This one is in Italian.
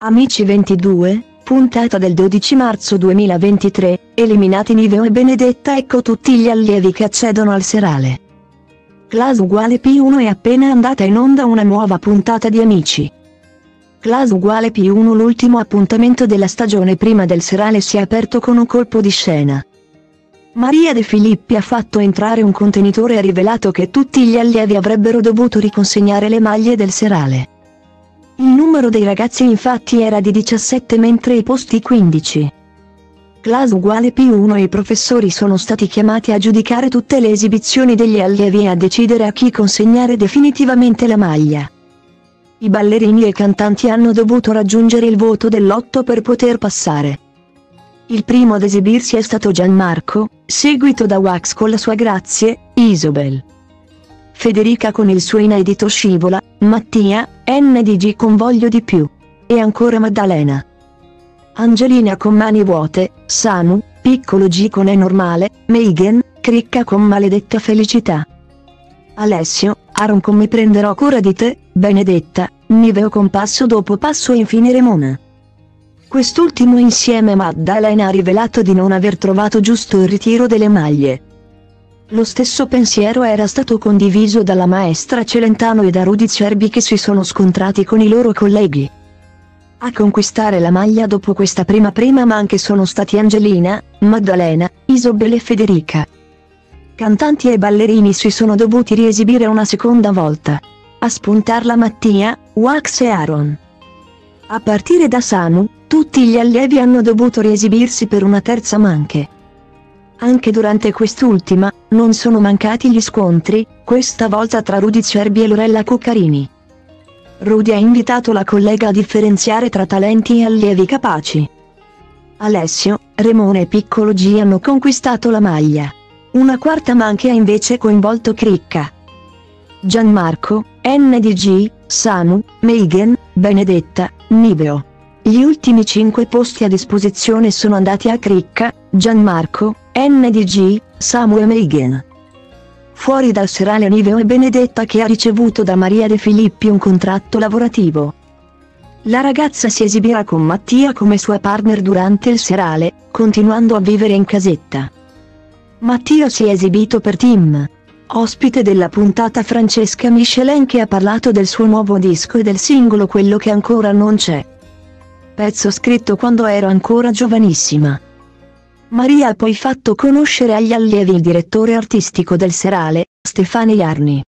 Amici 22, puntata del 12 marzo 2023, eliminati Niveo e Benedetta ecco tutti gli allievi che accedono al serale. Class uguale P1 è appena andata in onda una nuova puntata di Amici. Class uguale P1 l'ultimo appuntamento della stagione prima del serale si è aperto con un colpo di scena. Maria De Filippi ha fatto entrare un contenitore e ha rivelato che tutti gli allievi avrebbero dovuto riconsegnare le maglie del serale. Il numero dei ragazzi infatti era di 17 mentre i posti 15. Class uguale P1 e i professori sono stati chiamati a giudicare tutte le esibizioni degli allievi e a decidere a chi consegnare definitivamente la maglia. I ballerini e i cantanti hanno dovuto raggiungere il voto dell'otto per poter passare. Il primo ad esibirsi è stato Gianmarco, seguito da Wax con la sua Grazie, Isobel. Federica con il suo inedito Scivola, Mattia, NDG con Voglio di più. E ancora Maddalena. Angelina con Mani vuote, Sanu, Piccolo G con È normale, Megan, Cricca con Maledetta felicità. Alessio, Aaron con Mi prenderò cura di te, Benedetta, Niveo con Passo dopo Passo e infine Remona. Quest'ultimo insieme a Maddalena ha rivelato di non aver trovato giusto il ritiro delle maglie. Lo stesso pensiero era stato condiviso dalla maestra Celentano e da Rudy Cerbi che si sono scontrati con i loro colleghi. A conquistare la maglia dopo questa prima prima ma anche sono stati Angelina, Maddalena, Isobel e Federica. Cantanti e ballerini si sono dovuti riesibire una seconda volta. A spuntarla Mattia, Wax e Aaron. A partire da Sanu, tutti gli allievi hanno dovuto riesibirsi per una terza manche. Anche durante quest'ultima, non sono mancati gli scontri, questa volta tra Rudy Cerbi e Lorella Cuccarini. Rudy ha invitato la collega a differenziare tra talenti e allievi capaci. Alessio, Remone e Piccolo G hanno conquistato la maglia. Una quarta manche ha invece coinvolto Cricca. Gianmarco, NDG, Sanu, Megan, Benedetta, Niveo. Gli ultimi cinque posti a disposizione sono andati a Cricca, Gianmarco, NDG, Samu e Megan. Fuori dal serale Niveo e Benedetta che ha ricevuto da Maria De Filippi un contratto lavorativo. La ragazza si esibirà con Mattia come sua partner durante il serale, continuando a vivere in casetta. Mattia si è esibito per Tim. Ospite della puntata Francesca Michelin che ha parlato del suo nuovo disco e del singolo Quello che ancora non c'è. Pezzo scritto quando ero ancora giovanissima. Maria ha poi fatto conoscere agli allievi il direttore artistico del serale, Stefano Iarni.